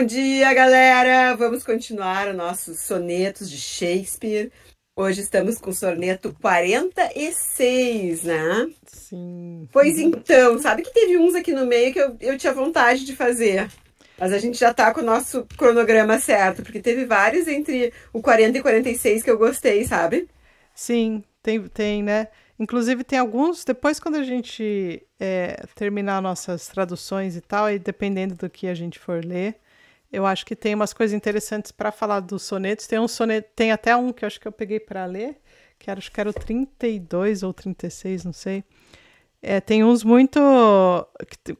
Bom dia, galera! Vamos continuar os nossos sonetos de Shakespeare. Hoje estamos com o soneto 46, né? Sim. Pois então, sabe que teve uns aqui no meio que eu, eu tinha vontade de fazer. Mas a gente já tá com o nosso cronograma certo, porque teve vários entre o 40 e 46 que eu gostei, sabe? Sim, tem, tem, né? Inclusive tem alguns, depois quando a gente é, terminar nossas traduções e tal, e dependendo do que a gente for ler, eu acho que tem umas coisas interessantes para falar dos sonetos. Tem um soneto, tem até um que eu acho que eu peguei para ler, que era, acho que era o 32 ou 36, não sei. É, tem uns muito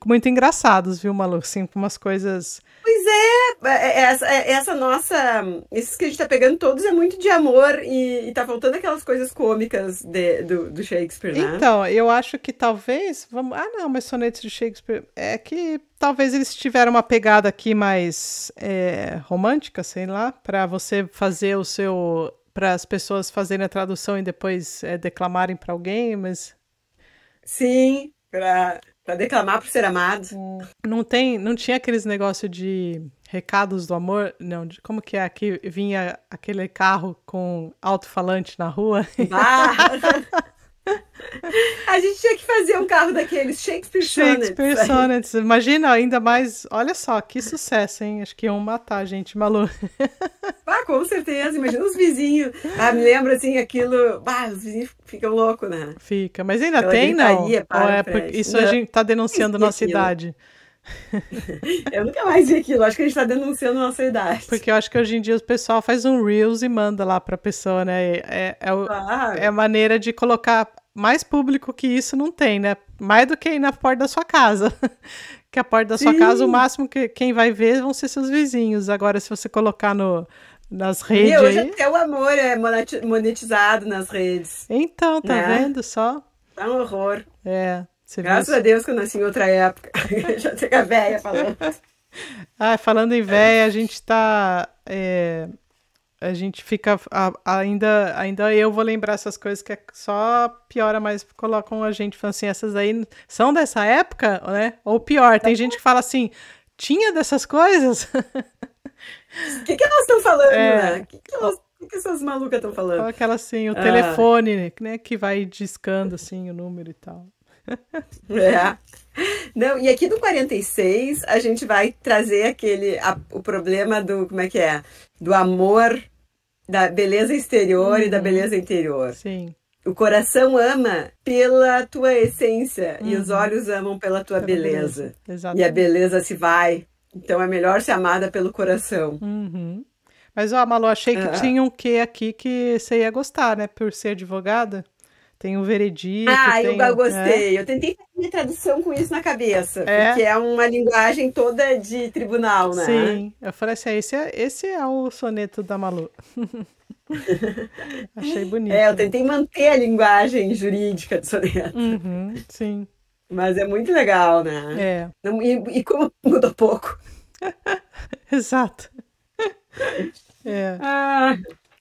muito engraçados, viu, Malu? Assim, com umas coisas. Pois é, é, é essa, é, essa nossa. Esses que a gente tá pegando todos é muito de amor e, e tá faltando aquelas coisas cômicas de, do, do Shakespeare, né? Então, eu acho que talvez. Vamos... Ah, não, mas sonetos de Shakespeare. É que talvez eles tiveram uma pegada aqui mais é, romântica, sei lá, para você fazer o seu. para as pessoas fazerem a tradução e depois é, declamarem para alguém, mas Sim, para declamar por ser amado. Não tem, não tinha aqueles negócio de recados do amor, não, de, como que é aqui vinha aquele carro com alto-falante na rua? Ah. A gente tinha que fazer um carro daqueles Shakespeare. Shakespeare Sonnets. Imagina, ainda mais. Olha só, que sucesso, hein? Acho que iam matar a gente, Malu. Ah, com certeza. Imagina os vizinhos. Ah, me lembro assim, aquilo. Ah, os vizinhos ficam loucos, né? Fica. Mas ainda Aquela tem, não? Ou é porque isso não. a gente tá denunciando nossa aquilo. idade. Eu nunca mais vi aquilo. Acho que a gente tá denunciando nossa idade. Porque eu acho que hoje em dia o pessoal faz um Reels e manda lá pra pessoa, né? É, é, o, ah. é a maneira de colocar mais público que isso não tem, né? Mais do que ir na porta da sua casa. que a porta da Sim. sua casa, o máximo que quem vai ver vão ser seus vizinhos. Agora, se você colocar no, nas redes. E hoje aí... até o amor é monetizado nas redes. Então, tá né? vendo só? Tá um horror. É. Graças a Deus que eu nasci em outra época. Já tem a véia falando. Ah, falando em véia, a gente tá. É, a gente fica ainda ainda eu vou lembrar essas coisas que é só piora mais colocam a gente falando assim essas aí são dessa época né ou pior tem gente que fala assim tinha dessas coisas o que, que elas estão falando é. né? que, que, elas, que, que essas malucas estão falando aquela assim o ah. telefone né que vai discando assim o número e tal é não, e aqui do 46 a gente vai trazer aquele a, o problema do como é que é? Do amor da beleza exterior uhum. e da uhum. beleza interior. Sim. O coração ama pela tua essência uhum. e os uhum. olhos amam pela tua pela beleza. beleza. E a beleza se vai. Então é melhor ser amada pelo coração. Uhum. Mas, ó, Malu, achei que uh tinha um quê aqui que você ia gostar, né? Por ser advogada. Tem um veredito. Ah, tem, eu gostei. É. Eu tentei fazer tradução com isso na cabeça, é. porque é uma linguagem toda de tribunal, né? Sim. Eu falei assim, ah, esse é, esse é o soneto da Malu. Achei bonito. É, eu tentei manter a linguagem jurídica do soneto. Uhum, sim. Mas é muito legal, né? É. E, e como mudou pouco. Exato. É. Ah.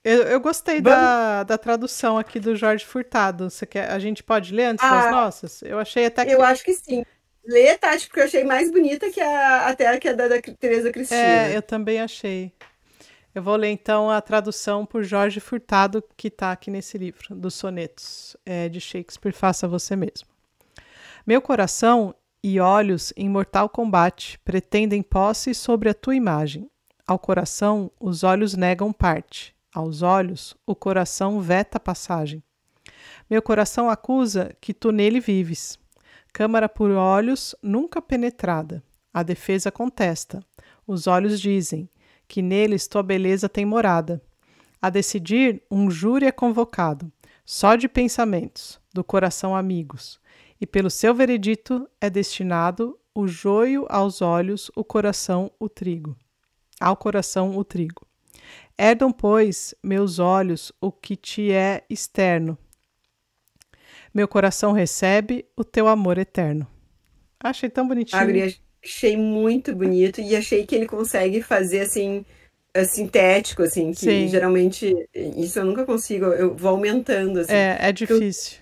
Eu, eu gostei da, da tradução aqui do Jorge Furtado. Você quer, a gente pode ler antes ah, das nossas? Eu achei até que. Eu acho que sim. Lê, Tati, porque eu achei mais bonita que a, até a que a da, da Tereza Cristina. É, eu também achei. Eu vou ler então a tradução por Jorge Furtado, que está aqui nesse livro, dos sonetos é, de Shakespeare, Faça Você Mesmo. Meu coração e olhos em mortal combate pretendem posse sobre a tua imagem. Ao coração, os olhos negam parte. Aos olhos, o coração veta passagem. Meu coração acusa que tu nele vives. Câmara por olhos nunca penetrada. A defesa contesta. Os olhos dizem que neles tua beleza tem morada. A decidir, um júri é convocado, só de pensamentos, do coração amigos, e pelo seu veredito é destinado o joio aos olhos, o coração o trigo. Ao coração o trigo. Herdam, pois, meus olhos o que te é externo. Meu coração recebe o teu amor eterno. Achei tão bonitinho. Achei muito bonito e achei que ele consegue fazer assim sintético, assim, que Sim. geralmente isso eu nunca consigo, eu vou aumentando, assim. É, é difícil.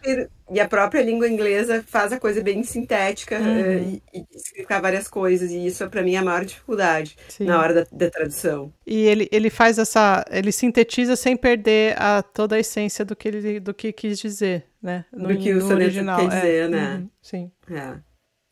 E a própria língua inglesa faz a coisa bem sintética Uhum. eh, e, e explicar várias coisas, e isso para mim é a maior dificuldade Sim. na hora da, da tradução. E ele, ele faz essa. Ele sintetiza sem perder a, toda a essência do que ele do que quis dizer, né? No, Do que o original. quer é. dizer, né? Uhum, sim. É.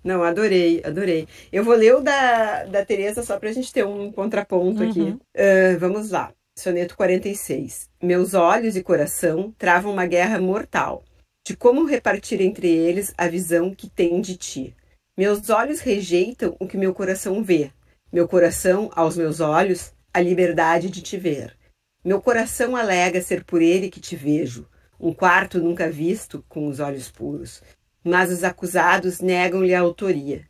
Não, adorei, adorei. Eu vou ler o da, da Tereza só pra gente ter um contraponto aqui. Uhum. Ah, vamos lá. Soneto 46. Meus olhos e coração travam uma guerra mortal, de como repartir entre eles a visão que tem de ti. Meus olhos rejeitam o que meu coração vê. Meu coração, aos meus olhos, a liberdade de te ver. Meu coração alega ser por ele que te vejo, um quarto nunca visto com os olhos puros. Mas os acusados negam-lhe a autoria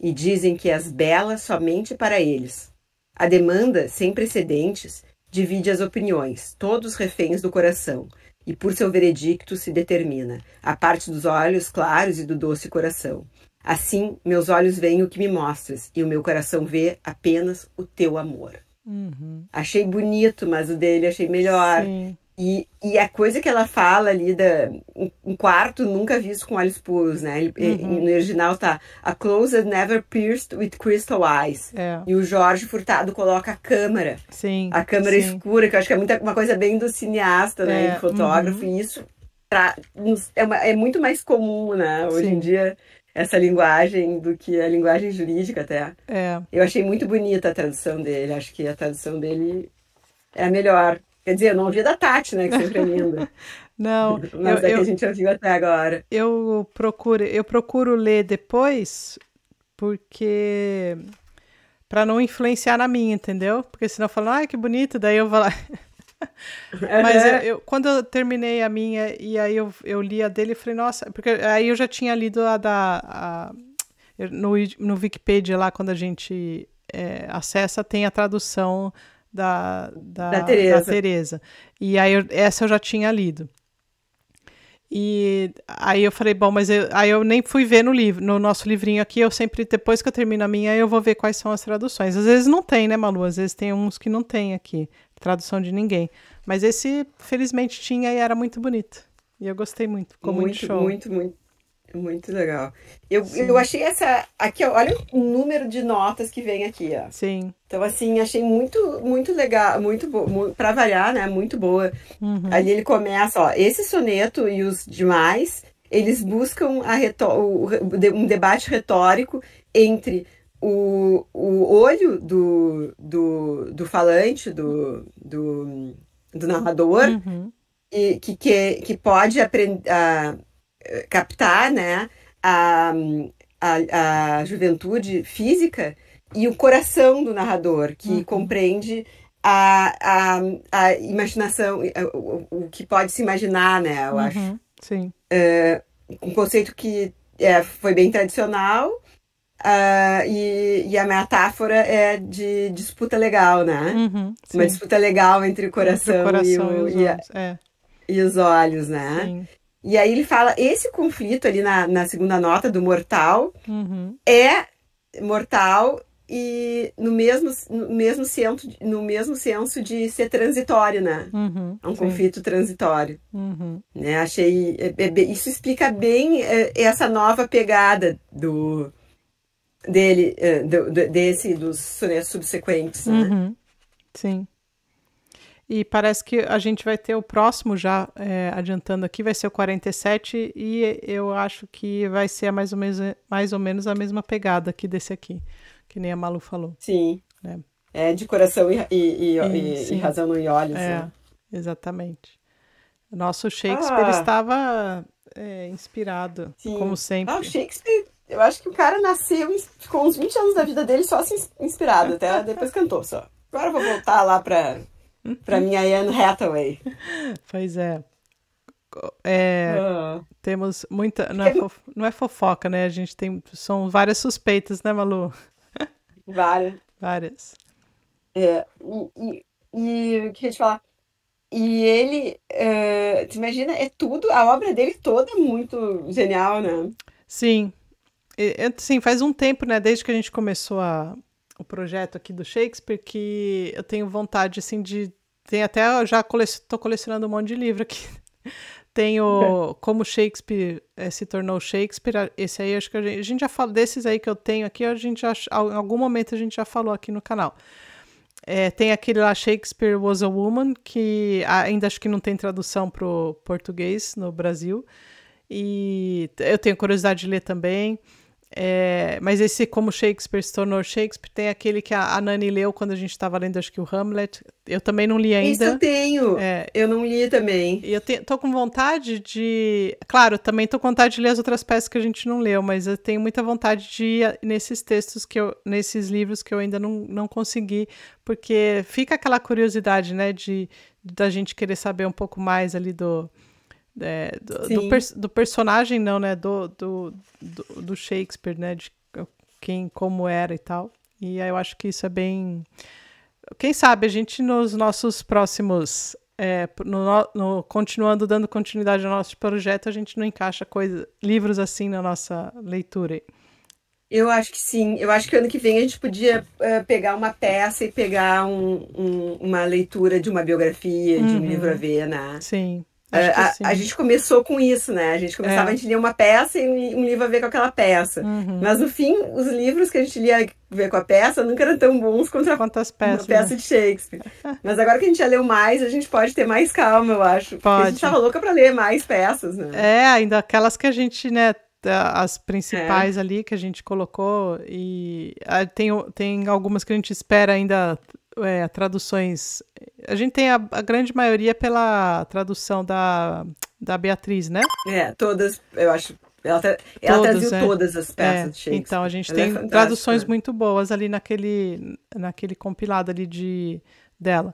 e dizem que és bela somente para eles. A demanda, sem precedentes, divide as opiniões, todos reféns do coração, e por seu veredicto se determina a parte dos olhos claros e do doce coração. Assim, meus olhos veem o que me mostras, e o meu coração vê apenas o teu amor. Uhum. Achei bonito, mas o dele achei melhor. Sim. E, e a coisa que ela fala ali da um, quarto nunca visto com olhos puros, né? Ele- Uhum. No original tá a closet never pierced with crystal eyes. É. E o Jorge Furtado coloca a câmera, Sim. a câmera sim. escura, que eu acho que é muita, uma coisa bem do cineasta, né? É, E do fotógrafo. E isso tra- é, uma- é muito mais comum, né? Hoje Sim. em dia, essa linguagem do que a linguagem jurídica até. É. Eu achei muito bonita a tradução dele. Acho que a tradução dele é a melhor. Quer dizer, não ouvi a da Tati, né? Que sempre é linda. Não, Mas eu, é que a eu, gente ouviu até agora. eu procuro, eu procuro ler depois porque para não influenciar na minha, entendeu? Porque senão eu falo, ai, que bonito, daí eu vou lá. Mas eu, eu- quando eu terminei a minha e aí eu, eu li a dele, eu falei, nossa, porque aí eu já tinha lido a da. a- no, no Wikipedia lá, quando a gente é, acessa, tem a tradução da, da, Da Teresa. Teresa. E aí eu- essa eu já tinha lido. E aí eu falei, bom, mas eu, aí eu nem fui ver no livro, no nosso livrinho aqui, eu sempre, depois que eu termino a minha, eu vou ver quais são as traduções. Às vezes não tem, né, Malu? Às vezes tem uns que não tem aqui, tradução de ninguém. Mas esse, felizmente, tinha e era muito bonito. E eu gostei muito, ficou muito, muito, show. muito, muito, muito legal. Eu, Sim. eu achei essa. Aqui, ó, olha o número de notas que vem aqui, ó. Sim. Então, assim, achei muito, muito legal, muito bom, para variar, né? Muito boa. Uhum. Ali ele começa, ó, esse soneto e os demais, eles buscam a o- um debate retórico entre o, o olho do, do, do falante, do, do, do narrador, Uhum. e que, que, que pode aprender captar né, a, a, a juventude física e o coração do narrador, que Uhum. compreende a, a, a imaginação, o, o que pode se imaginar, né? Eu acho. Uhum. Sim. Um conceito que é, foi bem tradicional. ah, e, e a metáfora é de disputa legal, né? Uhum. Uma disputa legal entre o coração, Entre o coração e, o- e os e a- olhos. É, e os olhos, né? sim. E aí ele fala, esse conflito ali na, na segunda nota do mortal Uhum. é mortal e no mesmo, no mesmo, senso, no mesmo senso de ser transitório, né? Uhum. É um Sim. conflito transitório, Uhum. né? Achei... é- é isso explica bem é, essa nova pegada do... dele, é, do- desse, dos sonetos subsequentes, né? Uhum. Sim. E parece que a gente vai ter o próximo já, é, adiantando aqui, vai ser o 47, e eu acho que vai ser mais ou menos, mais ou menos a mesma pegada aqui desse aqui, que nem a Malu falou. Sim. É. É de coração e, e, e, E, e- e razão no olhos, É, né? exatamente. Nosso Shakespeare Ah. estava é, inspirado, Sim. como sempre. Ah, o Shakespeare, eu acho que o cara nasceu, ficou uns 20 anos da vida dele só se ins- inspirado, até depois cantou só. Agora eu vou voltar lá pra, pra minha Anne Hathaway. Pois é. É, Ah, Temos muita. Não é, fof- não é fofoca, né? A gente tem. São várias suspeitas, né, Malu? várias. Várias. É, e, e, e o que eu ia te falar? E ele, é, tu imagina, é tudo, a obra dele toda é muito genial, né? Sim. E, é, sim, faz um tempo, né? Desde que a gente começou a, o projeto aqui do Shakespeare que eu tenho vontade, assim, de. Tem até. Eu já tô colecionando um monte de livro aqui. Tenho Como Shakespeare é, se tornou Shakespeare. Esse aí, acho que a gente, a gente, já falou. Desses aí que eu tenho aqui, a gente já. Em algum momento a gente já falou aqui no canal. É, tem aquele lá, Shakespeare Was a Woman, que ainda acho que não tem tradução para o português no Brasil. E eu tenho curiosidade de ler também. É, mas esse Como Shakespeare se tornou Shakespeare, tem aquele que a, a Nani leu quando a gente estava lendo, acho que o Hamlet. Eu também não li ainda. Isso eu tenho. É, eu não li também. E eu te, tô com vontade de. Claro, também tô com vontade de ler as outras peças que a gente não leu, mas eu tenho muita vontade de ir nesses textos que eu. nesses livros que eu ainda não, não consegui, porque fica aquela curiosidade, né, de da gente querer saber um pouco mais ali do é, do, do, do, personagem, não, né? Do, do, do, do, Shakespeare, né? De quem, como era e tal. E aí eu acho que isso é bem. Quem sabe a gente nos nossos próximos. É, no, no, continuando dando continuidade ao nosso projeto, a gente não encaixa coisa, livros assim na nossa leitura. Eu acho que sim. Eu acho que ano que vem a gente podia uh, pegar uma peça e pegar um, um, uma leitura de uma biografia, de um uhum. livro a ver, né? Sim. A, a, gente começou com isso, né? A gente começava, é. a gente lia uma peça e um livro a ver com aquela peça. Uhum. Mas no fim, os livros que a gente lia a ver com a peça nunca eram tão bons quanto a Quantas peças, peça né? de Shakespeare. Mas agora que a gente já leu mais, a gente pode ter mais calma, eu acho. Pode. Porque a gente tava louca pra ler mais peças, né? É, ainda aquelas que a gente, né, as principais é. ali que a gente colocou e ah, tem, tem algumas que a gente espera ainda é, traduções. A gente tem a, a, grande maioria pela tradução da, da Beatriz, né? É, todas, eu acho. Ela, tra ela traduziu é. todas as peças é, de Shakespeare. Então, a gente ela é tem traduções muito boas ali naquele, naquele compilado ali de, dela.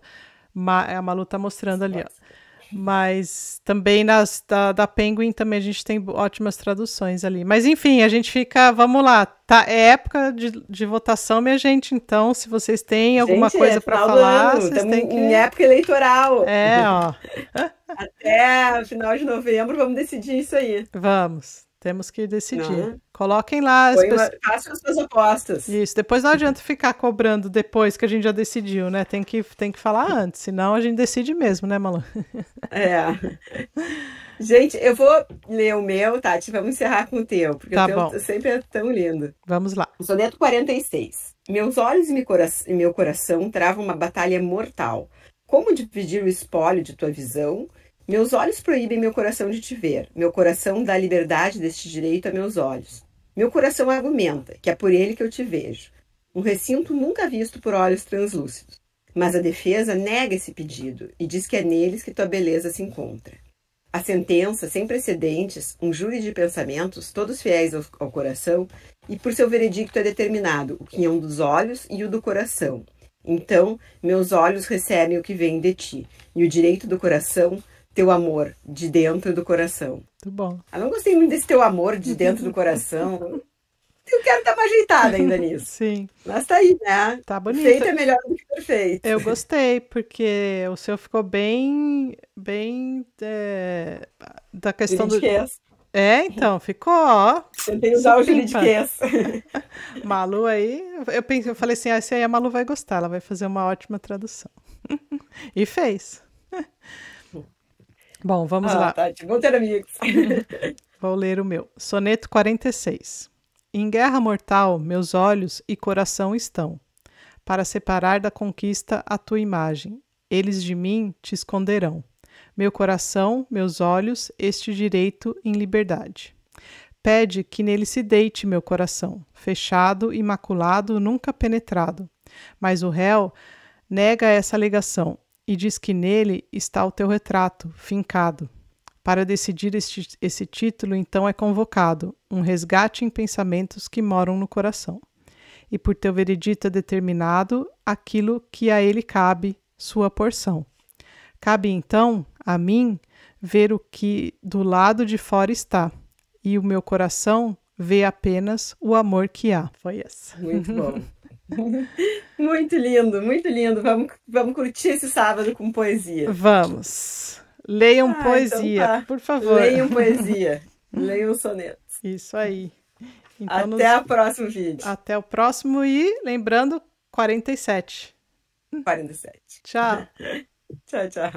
Ma, a Malu tá mostrando ali, Nossa. ó. Mas também nas da, da Penguin também a gente tem ótimas traduções ali. Mas enfim, a gente fica, vamos lá, tá? É época de, de votação, minha gente. Então, se vocês têm alguma gente, coisa é para falar, ano, vocês têm que... em época eleitoral. É, ó. Até final de novembro vamos decidir isso aí. Vamos. Temos que decidir. Não. Coloquem lá. As pessoas... Façam as suas apostas. Isso. Depois não adianta ficar cobrando depois que a gente já decidiu, né? Tem que, tem que falar antes, senão a gente decide mesmo, né, Malu? É. Gente, eu vou ler o meu, Tati. Vamos encerrar com o teu, porque tá o teu sempre é tão lindo. Vamos lá. Soneto 46. Meus olhos e meu coração travam uma batalha mortal. Como dividir o espólio de tua visão? Meus olhos proíbem meu coração de te ver. Meu coração dá liberdade deste direito a meus olhos. Meu coração argumenta que é por ele que eu te vejo. Um recinto nunca visto por olhos translúcidos. Mas a defesa nega esse pedido e diz que é neles que tua beleza se encontra. A sentença, sem precedentes, um júri de pensamentos, todos fiéis ao, ao coração, e por seu veredicto é determinado o quinhão dos olhos e o do coração. Então, meus olhos recebem o que vem de ti, e o direito do coração teu amor de dentro do coração. Muito bom. Eu não gostei muito desse teu amor de dentro do coração. Eu quero dar uma ajeitada ainda nisso. Sim. Mas tá aí, né? Tá bonito. Feito é melhor do que perfeito. Eu gostei, porque o seu ficou bem. bem. É, da questão do. É, então, ficou, ó. Tentei usar o juridiquês. Malu aí, eu pensei, eu falei assim, ah, esse aí a Malu vai gostar, ela vai fazer uma ótima tradução. e fez. Bom, vamos ah, lá. Tá, vamos ter amigos. Vou ler o meu. Soneto 46. Em guerra mortal, meus olhos e coração estão, para separar da conquista a tua imagem. Eles de mim te esconderão. Meu coração, meus olhos, este direito em liberdade. Pede que nele se deite meu coração, fechado, imaculado, nunca penetrado. Mas o réu nega essa alegação e diz que nele está o teu retrato, fincado. Para decidir este, esse título, então é convocado um resgate em pensamentos que moram no coração. E por teu veredito é determinado aquilo que a ele cabe, sua porção. Cabe então a mim ver o que do lado de fora está, e o meu coração vê apenas o amor que há. Foi essa. Muito bom. Muito lindo, muito lindo. Vamos, vamos curtir esse sábado com poesia. Vamos. Leiam ah, poesia, então tá. por favor. Leiam poesia. Leiam sonetos. Isso aí. Então, até nos... o próximo vídeo. Até o próximo e lembrando, 47. 47. Tchau. tchau, tchau.